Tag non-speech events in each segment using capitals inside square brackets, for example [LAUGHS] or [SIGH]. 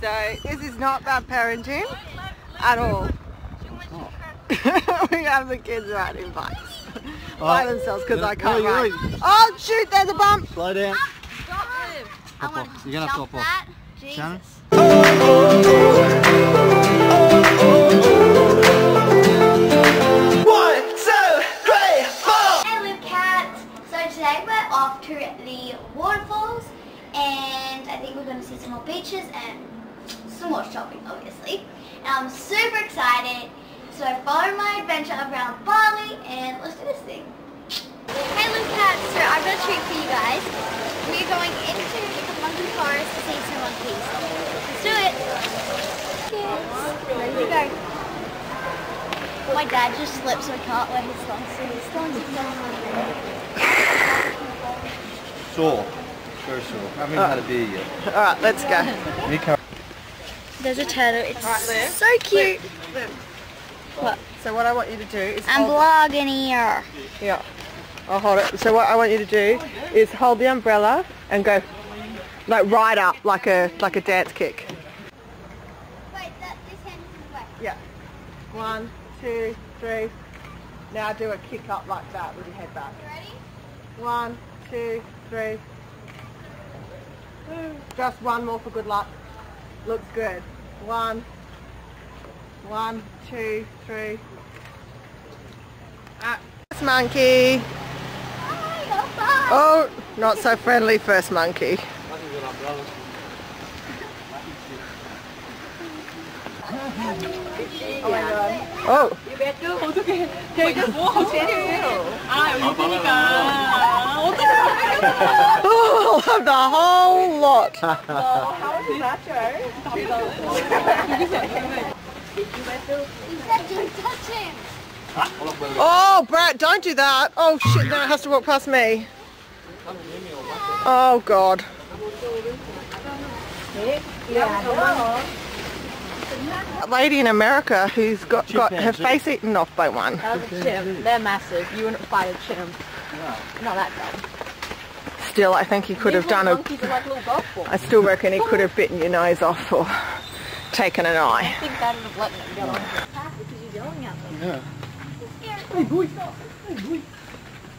So this is not bad parenting at all. Oh. [LAUGHS] we have the kids riding bikes oh. by themselves because I can't oi, ride. oi. Oh shoot, there's a bump. Slow down. Stop him. I Hop off. You're gonna have to hop off. that. Jesus. Shannon? Hello cats! So today we're off to the waterfalls and I think we're going to see some more beaches and some more shopping obviously. And I'm super excited. So I followed my adventure around Bali and let's do this thing. Hey little cats, so I've got a treat for you guys. We're going into the monkey forest to see some monkeys. Let's do it! Kids, ready to go. My dad just slipped so I can't wear his thongs, so he's going to Sore. Very sore. I haven't even had a beer yet. All right, let's go. There's a turtle. It's Right, Liv. so cute. Liv. What? So what I want you to do is I'm vlogging here. yeah, I'll hold it. So what I want you to do is hold the umbrella and go like right up like a like a dance kick. Wait, that, this hand is wet. Yeah. One, two, three. Now do a kick up like that with your head back. You ready? One, two, three. Just one more for good luck. Looks good. One, one, two, three. Ah, first monkey. Oh, not so friendly first monkey. Oh my god. Oh. 어떻게 걔가 뭐 제대로 아 여기니까 어떻게 Oh, I'll have the whole lot. You said don't touch him. Oh, Brett, don't do that. Oh shit, now it has to walk past me. Oh god. A lady in America who's got, got her face eaten off by one. That's a chimp. They're massive. You wouldn't fight a chimp. Not that bad. Still, I think he could have done a... Like little golf balls. I still reckon he could have bitten your nose off or taken an eye. I think that would have let them go. Because you're yelling at them. Yeah.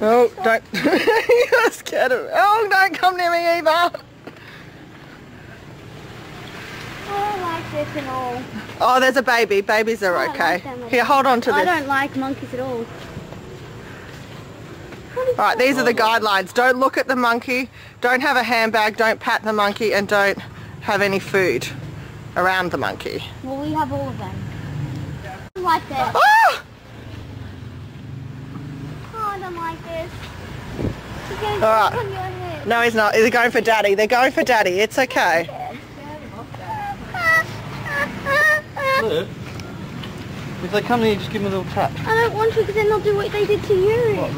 Oh, don't... [LAUGHS] You're scared of... Oh, don't come near me either. Oh, I like this and all. Oh, there's a baby. Babies are like okay. them. Here, hold on to this. I don't like monkeys at all. All right, these are the guidelines. Don't look at the monkey, don't have a handbag, don't pat the monkey, and don't have any food around the monkey. Well, we have all of them. I don't like this. Ah! Oh, I don't like this. He's going All right. on your head. No, he's not. They're going for daddy. They're going for daddy. It's okay. Look. If they come near, just give them a little tap. I don't want to because then they'll do what they did to you. What?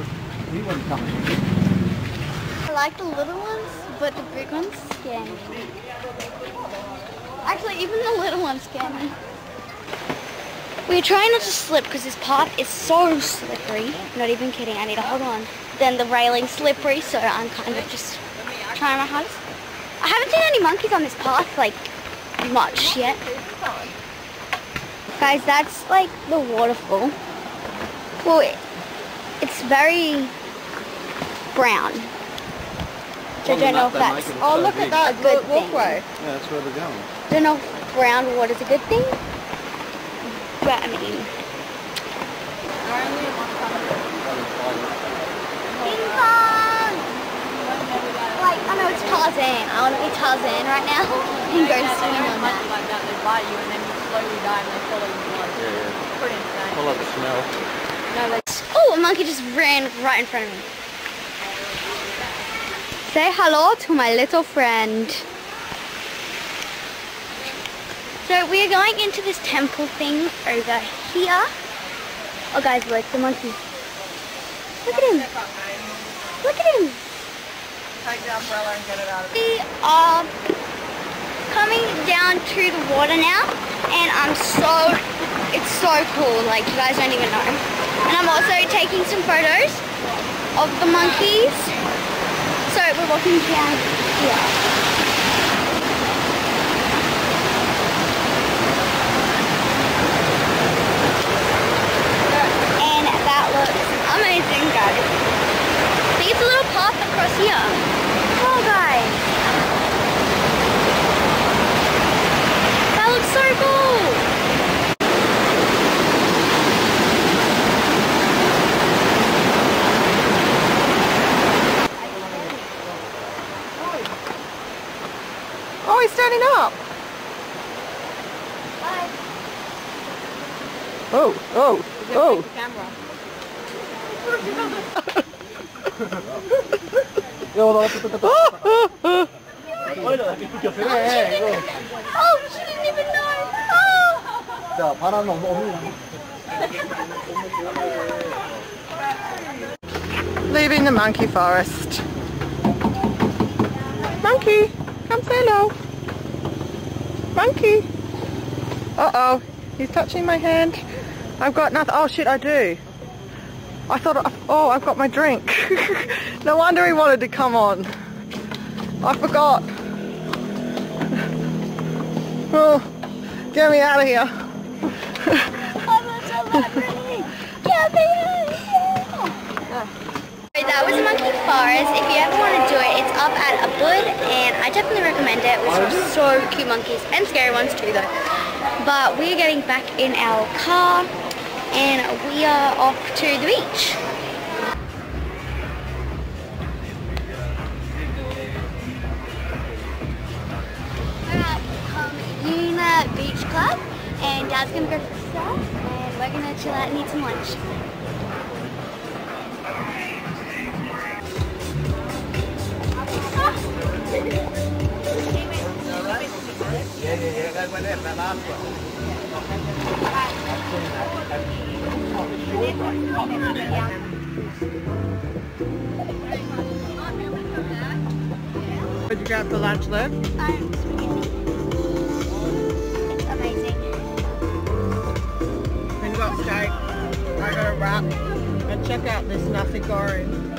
Won't come. I like the little ones, but the big ones scare me. Actually, even the little ones scare me. We're trying not to slip because this path is so slippery. Not even kidding, I need to hold on. Then the railing's slippery, so I'm kind of just trying my hardest. I haven't seen any monkeys on this path, like, much yet. Guys, that's like the waterfall. Well, it, it's very brown. Oh, so I don't know if that's Oh, look at that A good good walkway. Yeah, that's where they're going. don't know if brown water is a good thing. But I mean, Ping pong! Like, I know it's Tarzan. I want to be Tarzan right now [LAUGHS] and go swim on that. Like that, they bite you and slowly die and they follow you blood. Yeah, yeah. Pretty insane. I like the smell. No, they Oh, a monkey just ran right in front of me. Say hello to my little friend. So we are going into this temple thing over here. Oh guys, look, the monkey. Look at him. Look at him. Take the umbrella and get it out of We are coming down to the water now and I'm so, it's so cool, like you guys don't even know. And I'm also taking some photos of the monkeys. So we're walking down here. standing up? Bye. Oh, oh, oh. The camera. Oh, she didn't even know. Oh. 자, 바람 너무 없는 Leaving the monkey forest. Monkey, come say hello. Monkey. Uh-oh, he's touching my hand. I've got nothing. Oh shit, I do. I thought, oh, I've got my drink. [LAUGHS] no wonder he wanted to come on. I forgot. [LAUGHS] Oh, get me out of here. [LAUGHS] Get me out. That was Monkey Forest. If you ever want to do it, it's up at Ubud and I definitely recommend it. We saw so cute monkeys and scary ones too though. But we're getting back in our car and we are off to the beach. We're at Beach Club and Dad's gonna go for stuff and we're gonna chill out and eat some lunch. Did you grab for lunch? Um. It's amazing. We got steak. I got a wrap. And check out this nasi goreng.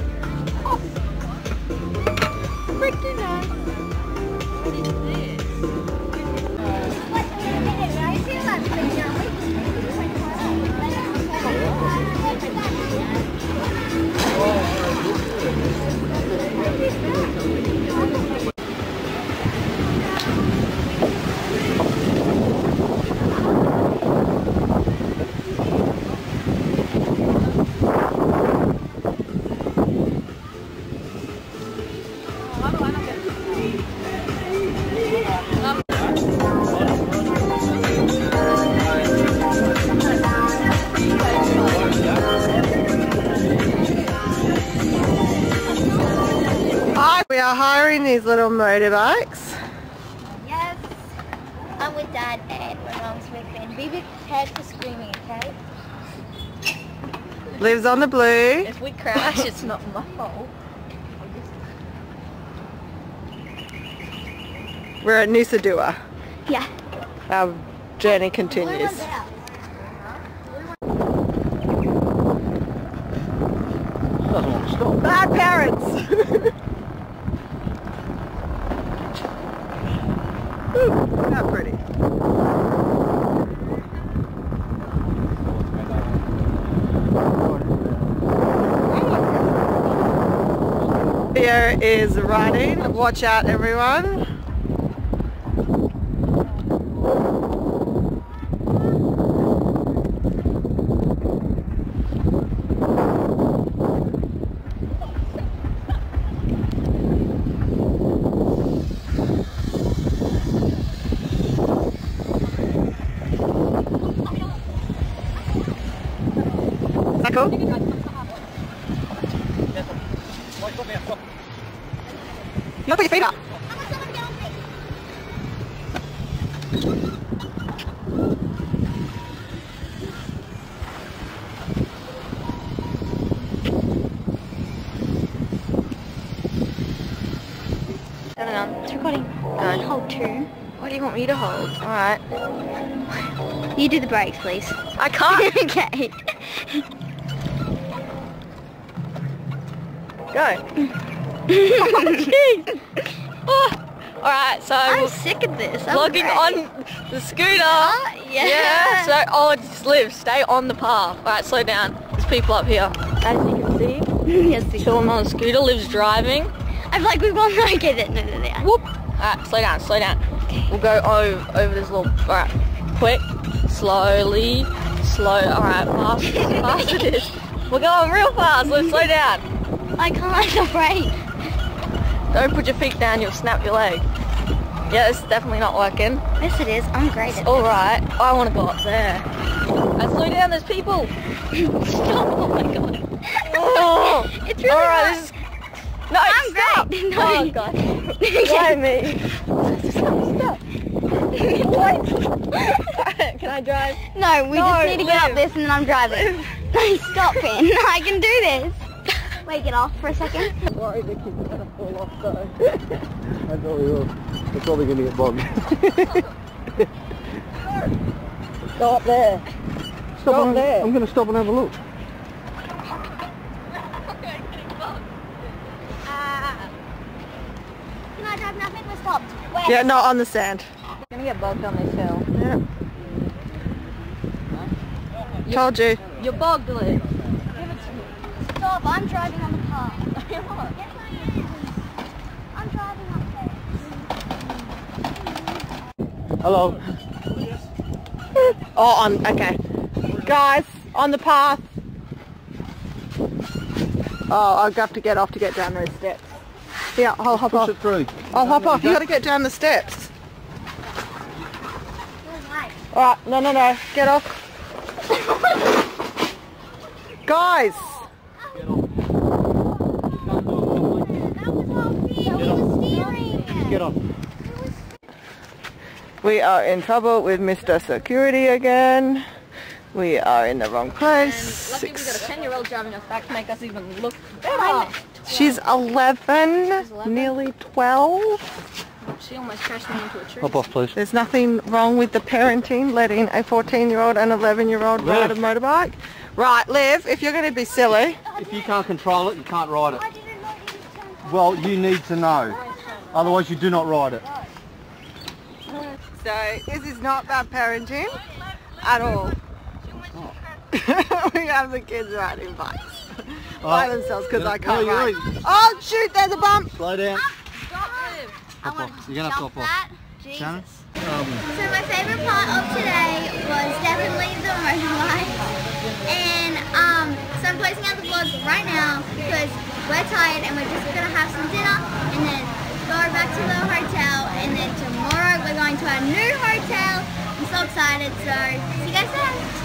Freaking nice. Hi, these little motorbikes. Yes. I'm with Dad and my mom's with me. And be prepared for screaming, okay? Liv's on the blue. If we crash, it's not my fault. We're at Nusa Dua. Yeah. Our journey continues. doesn't want to stop. Bad parents! [LAUGHS] Ooh, Not pretty. Here is riding. Watch out everyone. Cool? It's recording. Go. Hold two. What do you want me to hold? Alright. You do the brakes, please. I can't. [LAUGHS] okay. Go. [LAUGHS] [LAUGHS] oh. Alright, so I'm we're sick of this. I'm logging great. on the scooter. Oh, yeah. Yeah, so, oh, just Liv, stay on the path. Alright, slow down. There's people up here. As you can see, [LAUGHS] yes, chilling on the scooter, Liv's driving. I'm like, we won't [LAUGHS] get it. No, no, no. Whoop. Alright, slow down, slow down. We'll go over, over this little, alright, quick, slowly, slow, alright, fast, [LAUGHS] fast it is. We're going real fast, let's slow down. I can't the brake. Don't put your feet down, you'll snap your leg. Yeah, it's definitely not working. Yes, it is. I'm great at Alright, I want to go up there. I slow down, there's people. [LAUGHS] oh my god. Oh. [LAUGHS] It's really Alright, hard. this is... No, I'm stop. great. [LAUGHS] Oh, no. Oh god. Why me? stop. Wait. Can I drive? No, we No, just need to get up this and then I'm driving. No, stop, Finn. I can do this. Wait, get off for a second. [LAUGHS] Worry the kids are gonna fall off though. [LAUGHS] I thought we will. They're probably gonna get bogged. [LAUGHS] Go up there. Stop Go and- there. I'm gonna stop and have a look. Can I drive now? I think we're stopped. Wait. Yeah, not on the sand. gonna get bogged on this hill. Yeah. Told you. You're bogged, Liv. Stop, I'm driving on the car. Yes, I am. I'm driving up there. Hello. Oh, on. Okay. Guys, on the path. Oh, I'll have to get off to get down those steps. Yeah, I'll hop Push off. it through. I'll hop off. You got to get down the steps. All right. No, no, no. Get off. Guys. That was all fear. We were steering. Get on. We are in trouble with Mr. Security again. We are in the wrong place. Lucky we got a Six- 10 year old driving us back to make us even look better. She's 11, 11? nearly 12. She almost crashed me into a tree. Hop off, please. There's nothing wrong with the parenting letting a 14 year old and 11 year old ride a motorbike. Right, Liv, if you're going to be silly, If you can't control it, you can't ride it. I didn't know you turned Well, you need to know. Otherwise, you do not ride it. so this is not bad parenting at all. [LAUGHS] we have the kids riding bikes by Oh. themselves because I can't yeah, ride. yeah. Oh shoot, there's a bump. Slow down. I Hop want off. You're gonna have to jump off. that. Jesus. Shannon? Um, So my favorite part of today was definitely the motorbike. And um, so I'm closing out the vlog right now because we're tired and we're just gonna have some dinner and then go back to the hotel and then tomorrow we're going to our new hotel. I'm so excited. So see you guys there.